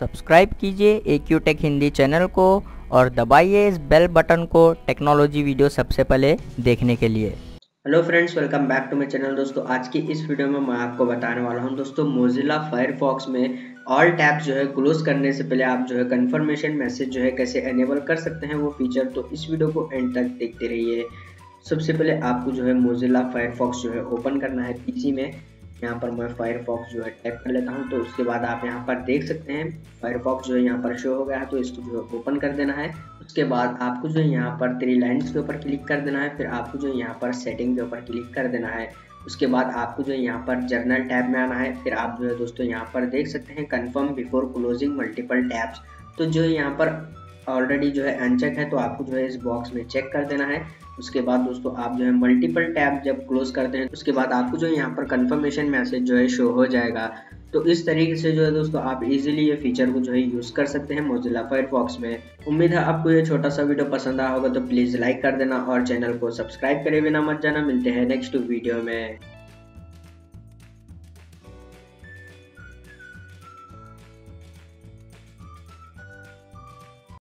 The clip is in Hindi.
सब्सक्राइब कीजिए A Q tech Hindi channel को और दबाइए इस बेल बटन को टेक्नोलॉजी वीडियो सबसे पहले देखने के लिए। Hello friends, welcome back to my channel. दोस्तों, आज की इस वीडियो में मैं आपको बताने वाला हूँ, दोस्तों मोजिला फायरफॉक्स में ऑल टैब्स जो है क्लोज करने से पहले आप जो है कंफर्मेशन मैसेज जो है कैसे एनेबल कर सकते हैं वो फीचर तो इस वीडियो को एंड तक देखते रहिए। सबसे पहले आपको जो है मोजिला फायरफॉक्स जो है ओपन करना है पीसी में। यहाँ पर मैं फायरफॉक्स जो है टाइप कर लेता हूँ तो उसके बाद आप यहाँ पर देख सकते हैं फायरफॉक्स जो है यहाँ पर शो हो गया है तो इसको जो है ओपन कर देना है। उसके बाद आपको जो है यहाँ पर थ्री लाइन्स के ऊपर क्लिक कर देना है, फिर आपको जो है यहाँ पर सेटिंग के ऊपर क्लिक कर देना है। उसके बाद आपको जो है यहाँ पर जर्नल टैब में आना है, फिर आप जो है दोस्तों यहाँ पर देख सकते हैं confirm before closing multiple tabs तो जो है यहाँ पर ऑलरेडी जो है अनचेक है तो आपको जो है इस बॉक्स में चेक कर देना है। उसके बाद दोस्तों, आप जो है मल्टीपल टैब जब क्लोज करते हैं, उसके बाद आपको जो है यहाँ पर कंफर्मेशन मैसेज जो है शो हो जाएगा। तो इस तरीके से जो है दोस्तों, आप इजीली ये फीचर को जो है यूज़ कर सकते हैं मोजिला फायरफॉक्स में। उम्मीद है आपको ये छोटा सा वीडियो पसंद आया होगा तो प्लीज़ लाइक कर देना और चैनल को सब्सक्राइब करे बिना मत जाना। मिलते हैं नेक्स्ट वीडियो में।